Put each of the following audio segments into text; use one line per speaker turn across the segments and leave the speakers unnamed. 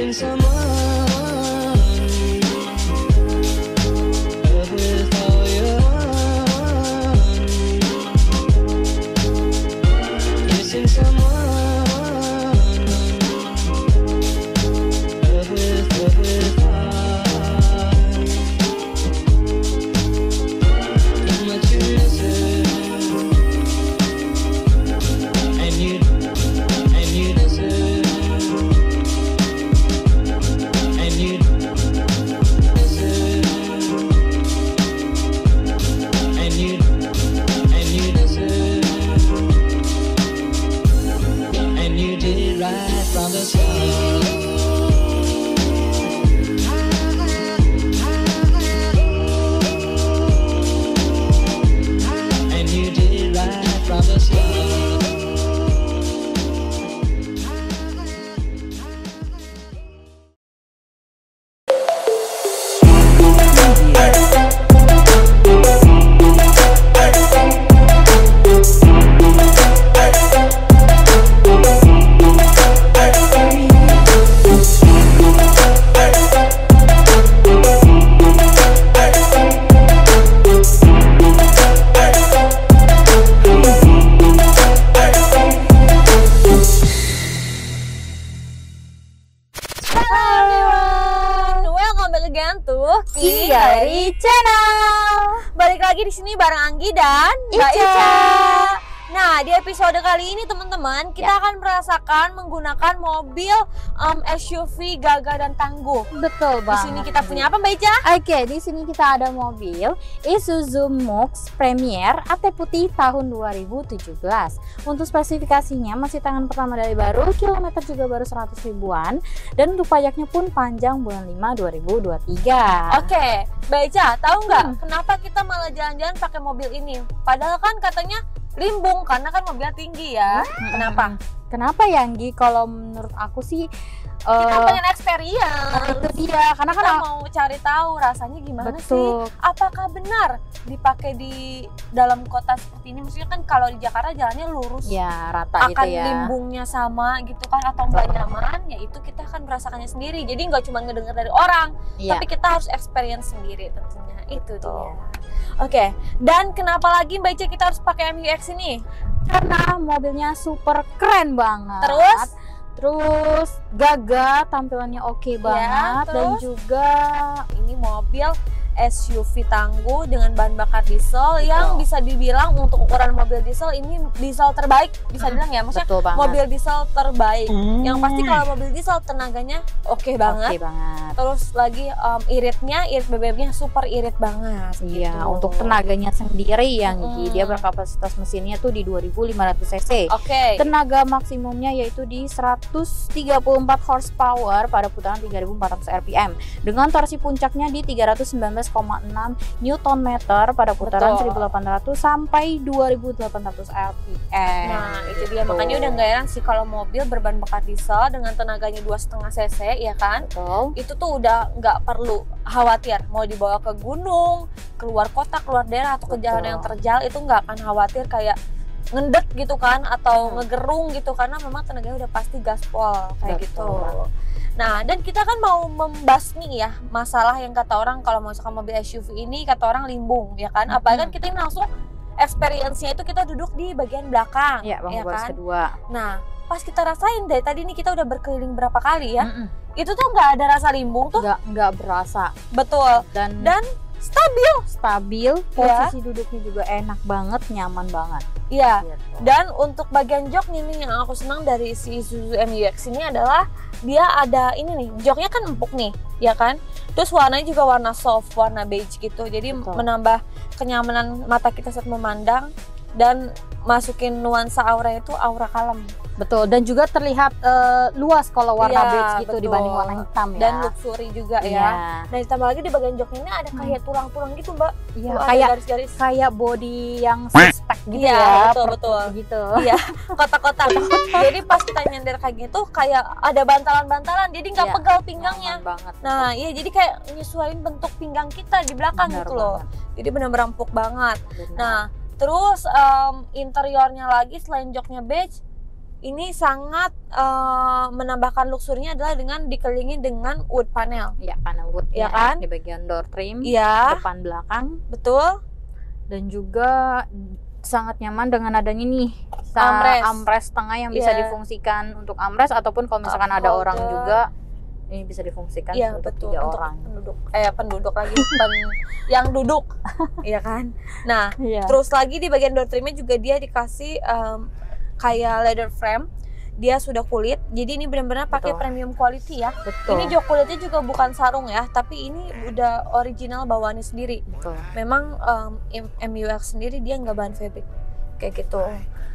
since I'm dan Mbak
Ica.
Ica. Nah, di episode kali ini teman-teman, kita
Ya.
akan merasakan menggunakan mobil um, SUV gagah dan tangguh.
Betul
Di
banget.
sini kita punya apa, Mbak Ica?
Oke, di sini kita ada mobil Isuzu Mux Premier AT putih tahun 2017. Untuk spesifikasinya masih tangan pertama dari baru, kilometer juga baru 100 ribuan dan untuk pajaknya pun panjang bulan 5 2023.
Oke, Mbak Ica, tahu nggak
Hmm.
kenapa kita malah jalan-jalan pakai mobil ini? Padahal kan katanya limbung karena kan mobilnya tinggi ya.
Hmm.
Kenapa?
Kenapa ya, Anggi? Kalau menurut aku sih
Kita
eh,
pengen experience.
nah, itu dia karena kan
kita mau cari tahu rasanya gimana sih?
betul
apakah benar dipakai di dalam kota seperti ini? Maksudnya kan kalau di Jakarta jalannya lurus,
ya rata
akan
gitu ya.
limbungnya sama gitu kan atau nggak nyaman? Ya itu kita akan merasakannya sendiri. Jadi nggak cuma ngedenger dari orang,
Iya.
tapi kita harus experience sendiri tentunya. Itu
Betul.
dia. Oke, dan kenapa lagi Mbak Ica kita harus pakai MUX ini?
karena mobilnya super keren banget.
Terus?
terus gagah, tampilannya oke banget dan
terus?
juga
Ini mobil SUV tangguh dengan bahan bakar diesel yang
Betul.
bisa dibilang untuk ukuran mobil diesel ini diesel terbaik bisa
Hmm,
bilang ya maksudnya
betul banget.
mobil diesel terbaik
Hmm,
yang pasti kalau mobil diesel tenaganya oke banget
Oke banget.
Terus lagi um, iritnya irit BBM-nya super irit banget
Iya,
gitu.
untuk tenaganya sendiri yang
Mm-mm.
dia berkapasitas mesinnya tuh di 2500 cc.
oke
Tenaga maksimumnya yaitu di 134 horsepower pada putaran 3400 rpm dengan torsi puncaknya di 319,6 Newton meter pada putaran
Betul.
1800 sampai 2800 rpm.
Nah itu dia
Gitu.
makanya udah nggak heran sih kalau mobil berbahan bakar diesel dengan tenaganya dua setengah cc ya kan
Betul.
itu tuh udah nggak perlu khawatir mau dibawa ke gunung keluar kota keluar daerah atau ke
Betul.
jalan yang terjal itu nggak akan khawatir kayak ngendek gitu kan atau
Hmm.
ngegerung gitu karena memang tenaganya udah pasti gaspol kayak gitu.
Betul.
Nah dan kita kan mau membasmi ya masalah yang kata orang kalau misalkan mobil SUV ini kata orang limbung ya kan. Apalagi kan
Hmm.
kita ini langsung experience-nya itu kita duduk di bagian belakang
Ya, bang
ya
baris
kan.
kedua.
Nah pas kita rasain dari tadi nih kita udah berkeliling berapa kali ya
Mm-mm.
Itu tuh nggak ada rasa limbung tuh
Nggak nggak berasa
betul
dan
dan stabil
stabil.
Ya.
Posisi duduknya juga enak banget, nyaman banget.
ya
Gitu.
dan untuk bagian jok nih nih yang aku senang dari si Isuzu MUX ini adalah dia ada ini nih joknya kan empuk nih ya kan terus warnanya juga warna soft warna beige gitu jadi
Betul.
menambah kenyamanan mata kita saat memandang dan masukin nuansa aura itu aura kalem
Betul dan juga terlihat eh, luas kalau warna
Iya,
beige gitu
betul.
dibanding warna hitam ya.
dan luxury juga
Iya.
ya nah ditambah lagi di bagian joknya ini ada kayak tulang-tulang gitu mbak
Iya, kayak
garis-garis
kayak body yang suspek gitu
Iya,
ya.
betul, betul.
Gitu.
Iya, kotak-kotak. jadi pas kita nyender kayak gitu, kayak ada bantalan-bantalan, jadi nggak
Iya,
pegal pinggangnya.
Banget.
Nah, iya jadi kayak nyesuaiin bentuk pinggang kita di belakang
Benar
gitu loh.
banget,
Jadi benar-benar empuk banget.
benar.
Nah, terus em, interiornya lagi selain joknya beige, ini sangat eh, menambahkan luxurnya adalah dengan dikelilingi dengan wood panel.
ya panel wood
Iya
ya
kan?
di bagian door trim
Iya,
depan belakang
betul.
dan juga sangat nyaman dengan adanya nih
Armrest.
armrest tengah yang bisa
Iya.
difungsikan untuk armrest ataupun kalau misalkan ada
Cup
orang
holder.
juga ini bisa difungsikan
Iya,
untuk
betul.
tiga
Untuk
orang.
penduduk eh penduduk lagi pen- yang duduk. Iya kan? Nah,
Iya.
Terus lagi di bagian door trimnya juga dia dikasih em, kayak leather frame. Dia sudah kulit. Jadi ini benar-benar pakai premium quality ya.
Betul.
Ini jok kulitnya juga bukan sarung ya, tapi ini udah original bawaannya sendiri.
Betul.
Memang em, M- MUX sendiri dia nggak bahan fabric kayak gitu.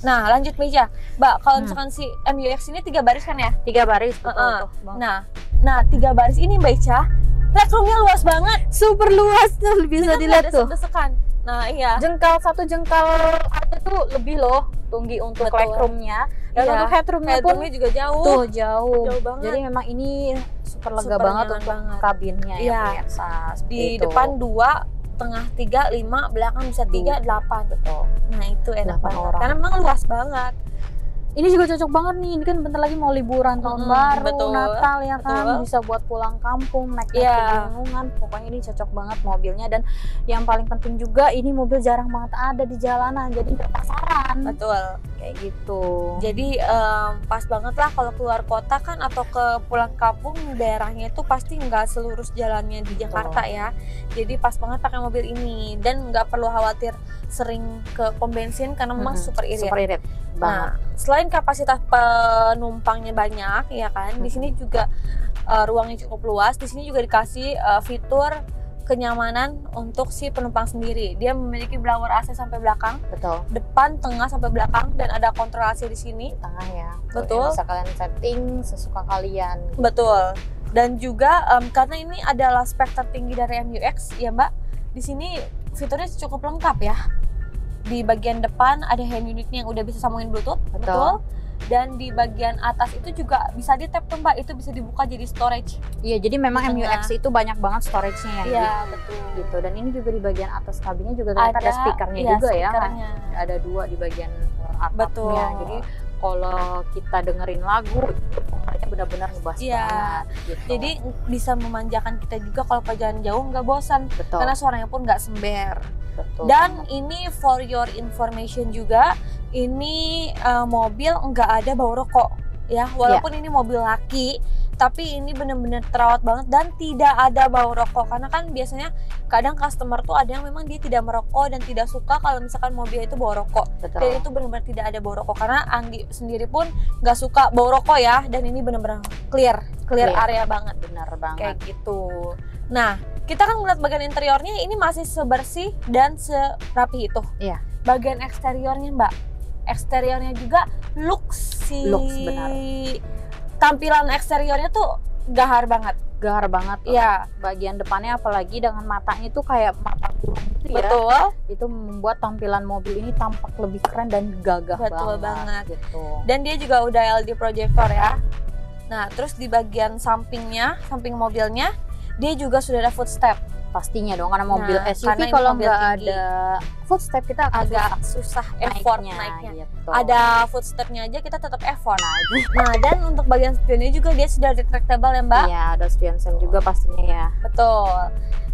Nah lanjut meja, Mbak. Kalau
Hmm.
misalkan si MUX ini tiga baris kan ya?
Tiga baris betul tuh, Bang.
Nah, nah tiga baris ini Mbak Ica, legroomnya luas banget.
super luas tuh bisa
Kita
dilihat tuh.
Nah iya.
Jengkal satu jengkal aja tuh lebih loh tinggi untuk
Betul.
legroomnya dan
Iya.
untuk headroomnya pun
juga jauh.
tuh jauh.
Jauh banget.
Jadi memang ini super lega
Super
banget untuk
banget.
kabinnya
Iya.
ya pemirsa. Seperti
di
itu.
depan dua tengah tiga lima belakang bisa tiga delapan
betul.
nah itu enak banget
orang.
karena memang luas banget
Ini juga cocok banget nih, ini kan bentar lagi mau liburan tahun
Mm-mm,
baru,
betul,
Natal ya kan,
betul.
bisa buat pulang kampung, naik naik
Iya.
pegunungan, pokoknya ini cocok banget mobilnya dan yang paling penting juga ini mobil jarang banget ada di jalanan, jadi nggak pasaran
betul
kayak gitu.
jadi em, pas banget lah kalau keluar kota kan atau ke pulang kampung daerahnya itu pasti nggak selurus jalannya di Jakarta ya. Jadi pas banget pakai mobil ini. Dan nggak perlu khawatir sering ke pom bensin karena memang
Mm-mm,
super irit.
Super irit. Banget.
Nah, selain kapasitas penumpangnya banyak, ya kan, di sini juga uh, ruangnya cukup luas. Di sini juga dikasih uh, fitur kenyamanan untuk si penumpang sendiri. Dia memiliki blower AC sampai belakang,
Betul.
depan, tengah sampai belakang, dan ada kontrol AC di sini.
Di tengah ya.
Betul.
bisa kalian setting sesuka kalian.
Betul. Dan juga em, karena ini adalah spek tertinggi dari MUX, ya Mbak. Di sini fiturnya cukup lengkap ya. Di bagian depan ada hand unitnya yang udah bisa sambungin Bluetooth,
Betul.
Dan di bagian atas itu juga bisa di tap tuh Mbak, itu bisa dibuka jadi storage.
Iya, jadi memang
tengah.
MUX itu banyak banget storage-nya ya.
Iya, betul.
Gitu. Dan ini juga di bagian atas kabinnya juga ternyata ada, speakernya
iya,
juga ya.
speakernya.
Ada dua di bagian atapnya.
Betul.
Jadi kalau kita dengerin lagu benar-benar ngebas
Iya.
banget gitu.
Jadi bisa memanjakan kita juga kalau perjalanan jauh nggak bosan
betul.
karena suaranya pun nggak sember.
betul
Dan ini for your information juga, ini uh, mobil nggak ada bau rokok ya. Walaupun ini mobil laki, tapi ini bener-bener terawat banget dan tidak ada bau rokok. Karena kan biasanya kadang customer tuh ada yang memang dia tidak merokok dan tidak suka kalau misalkan mobil itu bau rokok.
betul.
Dan itu benar-benar tidak ada bau rokok karena Anggi sendiri pun nggak suka bau rokok ya. Dan ini benar-benar clear, clear
Clear.
area banget
benar banget.
kayak gitu. Nah, kita kan ngeliat bagian interiornya ini masih sebersih dan serapi itu.
Iya.
Bagian eksteriornya, Mbak. Eksteriornya juga looks si
Looks, benar.
tampilan eksteriornya tuh gahar banget.
Gahar banget.
Iya,
Bagian depannya apalagi dengan matanya itu kayak mata gitu ya.
betul.
Itu membuat tampilan mobil ini tampak lebih keren dan gagah
Betul
banget,
banget.
gitu.
Dan dia juga udah LED projector ya. Nah, terus di bagian sampingnya, samping mobilnya, dia juga sudah ada footstep.
Pastinya dong karena mobil
Nah,
SUV
karena
kalau nggak ada footstep kita akan
Agak
susah
susah effort naiknya.
gitu.
Ada footstepnya aja kita tetap effort.
nah, itu
Nah, dan untuk bagian spionnya juga dia sudah retractable ya, Mbak?
Iya, ada spion sem juga pastinya ya.
Betul.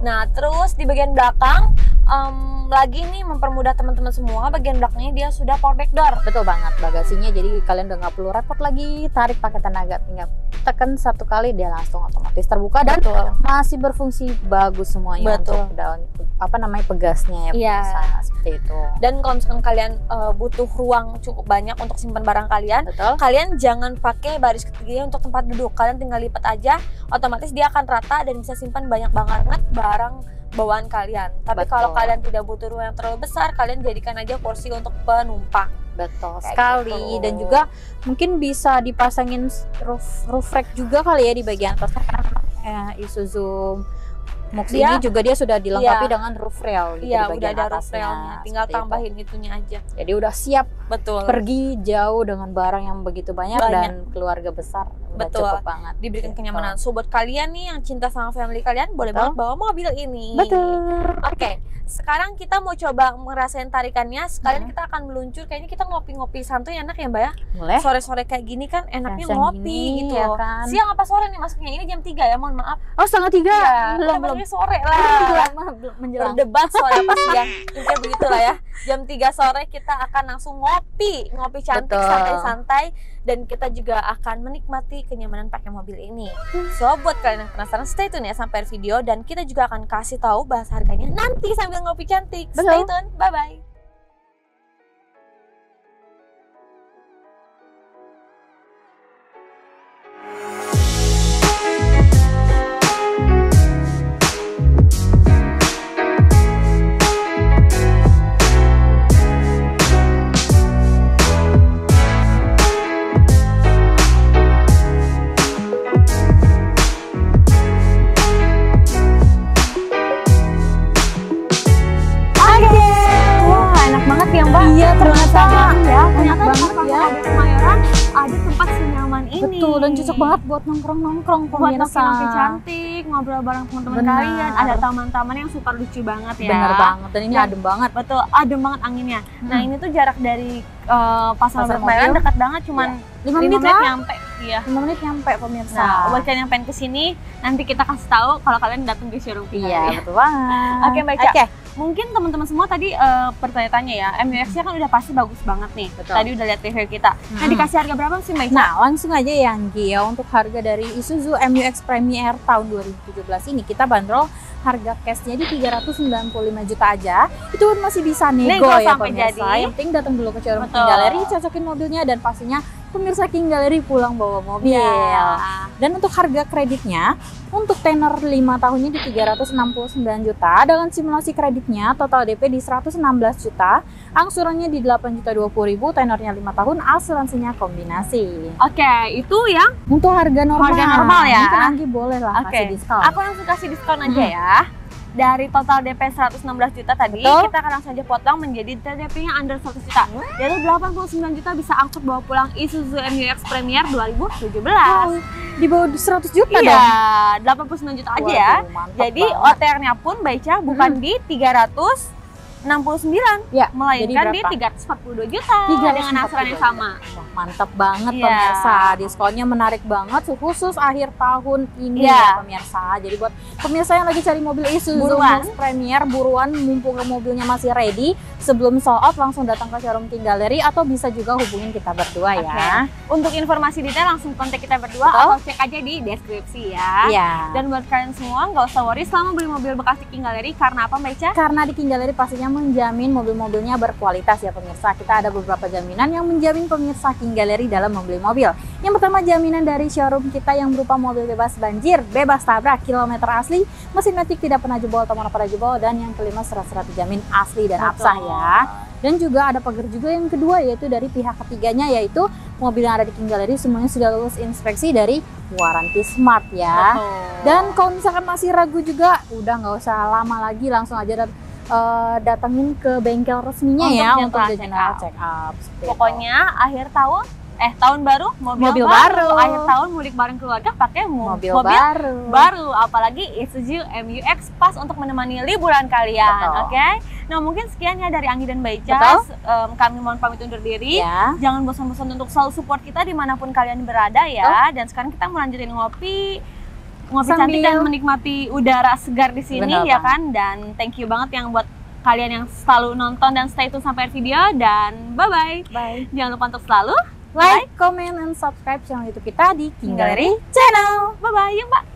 Nah, terus di bagian belakang em, lagi nih mempermudah teman-teman semua, bagian belakangnya dia sudah power back door.
Betul banget bagasinya jadi kalian udah nggak perlu repot lagi tarik pakai tenaga tinggal tekan satu kali dia langsung otomatis terbuka dan
Betul.
masih berfungsi bagus semuanya
Betul.
untuk daun apa namanya pegasnya ya
Iya.
pemirsa. seperti itu.
Dan kalau misalkan kalian eh, butuh ruang cukup banyak untuk simpan barang kalian,
Betul.
kalian jangan pakai baris ketiga untuk tempat duduk. Kalian tinggal lipat aja, otomatis dia akan rata dan bisa simpan banyak banget barang bawaan kalian. Tapi
Betul.
kalau kalian tidak butuh ruang yang terlalu besar, kalian jadikan aja kursi untuk penumpang.
Betul
Kayak
sekali
gitu.
dan juga mungkin bisa dipasangin roof roof rack juga kali ya di bagian atasnya karena memang, eh, Isuzu Mux
Dia-
ini juga dia sudah dilengkapi
Iya.
dengan roof rail gitu
Iya,
di
udah
bagian
ada roof
atasnya.
railnya, tinggal
seperti itu.
tambahin itunya aja.
Jadi udah siap
Betul.
pergi jauh dengan barang yang begitu banyak,
Banyak.
dan keluarga besar Udah
Betul.
cukup banget.
diberikan
Gitu.
kenyamanan. So buat kalian nih yang cinta sama family kalian boleh
Betul.
banget bawa mobil ini.
Betul.
Oke, sekarang kita mau coba ngerasain tarikannya. Sekalian
Hmm.
kita akan meluncur. Kayaknya kita ngopi-ngopi santuy enak ya, Mbak ya?
Boleh.
Sore-sore kayak gini kan enaknya
Siang-siang
ngopi
gini,
gitu.
ya kan?
Siang apa sore nih masuknya? Ini jam 3 ya, mohon maaf.
Oh setengah tiga.
Iya,
belum belum.
sore lah.
Belum, menjelang.
Berdebat sore apa siang. Intinya begitulah ya. Jam 3 sore kita akan langsung ngopi. Ngopi cantik, santai-santai. Dan kita juga akan menikmati kenyamanan pakai mobil ini. So, buat kalian yang penasaran, stay tune ya sampai video. Dan kita juga akan kasih tahu bahas harganya nanti sambil ngopi cantik. Stay tune, bye-bye. Oke, banget
buat nongkrong-nongkrong
buat
pemirsa.
ngopi-ngopi cantik, ngobrol bareng teman-teman
Benar.
kalian. Ada taman-taman yang super lucu banget ya.
Bener banget dan ini
Dan-
adem banget.
Betul, adem banget anginnya. Nah
Hmm.
ini tuh jarak dari eh, pasar
Pasar
dekat banget, cuman
5
lima
menit
menit
lah.
nyampe. Iya.
5 menit nyampe pemirsa.
Nah, buat kalian yang pengen ke sini, nanti kita kasih tahu kalau kalian datang ke showroom kita.
Iya, betul banget.
Oke, Mbak Ica.
Oke.
Mungkin teman-teman semua tadi eh, pertanyaan-tanya ya, MUX-nya kan udah pasti bagus banget nih.
Betul.
Tadi udah lihat review kita. Nah,
Hmm.
dikasih harga berapa sih Mbak Ica?
Nah, langsung aja ya Anggi ya untuk harga dari Isuzu MU-X Premier tahun 2017 ini kita bandrol harga cashnya di 395 juta aja. Itu pun masih bisa nego,
Nego
ya pemirsa.
jadi.
Yang penting datang dulu ke showroom Gallery, cocokin mobilnya dan pastinya pemirsa King Gallery pulang bawa mobil.
Iya.
Dan untuk harga kreditnya, untuk tenor 5 tahunnya di 369 juta, dengan simulasi kreditnya total DP di 116 juta, angsurannya di 8 juta 20 ribu, tenornya 5 tahun, asuransinya kombinasi.
Oke, itu yang
Untuk harga normal,
Harga normal ya.
Mungkin Anggi boleh lah
Oke.
kasih diskon.
Aku langsung kasih diskon aja ya. Dari total DP 116 juta tadi,
Betul.
kita akan langsung aja potong menjadi DP-nya under 100 juta. Dari 89 juta bisa angkut bawa pulang Isuzu MU-X Premier 2017.
Di bawah 100 juta
Iya,
dong.
89 juta aja ya.
Waduh,
Jadi. OTR-nya pun Baica bukan di 369,
ya,
melainkan
Jadi
di
berapa?
342 juta dengan
342
asuran yang sama.
Wah, mantap banget
Iya.
pemirsa. Diskonnya menarik banget khusus akhir tahun ini
Iya.
ya pemirsa. Jadi buat pemirsa yang lagi cari mobil Isuzu
Buruan.
Premier buruan mumpung mobilnya masih ready sebelum sold out langsung datang ke showroom King Gallery atau bisa juga hubungin kita berdua ya.
Untuk informasi detail langsung kontak kita berdua
Betul.
atau cek aja di deskripsi ya.
Iya.
Dan buat kalian semua nggak usah worry selama beli mobil bekas di King Gallery karena apa Mbak Ica?
Karena di King Gallery pastinya menjamin mobil-mobilnya berkualitas ya pemirsa. Kita ada beberapa jaminan yang menjamin pemirsa King Gallery dalam membeli mobil. Yang pertama jaminan dari showroom kita yang berupa mobil bebas banjir, bebas tabrak, kilometer asli, mesin metik tidak pernah jebol atau mana pernah jebol, dan yang kelima surat-surat dijamin asli dan absah ya. Dan juga ada pagar juga yang kedua yaitu dari pihak ketiganya yaitu mobil yang ada di King Gallery semuanya sudah lulus inspeksi dari Warranty Smart ya.
Betul.
Dan kalau misalkan masih ragu juga, udah nggak usah lama lagi, langsung aja dat- eh, datengin ke bengkel resminya
Untuk
ya
general
untuk
check
general
up.
check up. seperti itu.
Pokoknya akhir tahun eh tahun baru mobil,
Mobil
baru.
baru.
akhir tahun mudik bareng keluarga pakai mo-
mobil,
mobil
baru.
baru apalagi Isuzu MU-X pas untuk menemani liburan kalian
Betul.
oke nah mungkin sekian ya dari Anggi dan Mbak Ica
Betul.
Em, kami mohon pamit undur diri
Ya.
jangan bosan-bosan untuk selalu support kita di mana pun kalian berada ya dan sekarang kita melanjutin ngopi ngopi
Sambil-
cantik dan menikmati udara segar di sini
Benar
ya kan dan thank you banget yang buat kalian yang selalu nonton dan stay tune sampai video dan bye bye
Bye.
jangan lupa untuk selalu
Like, comment, and subscribe channel YouTube kita di King Gallery Channel.
bye bye yuk mbak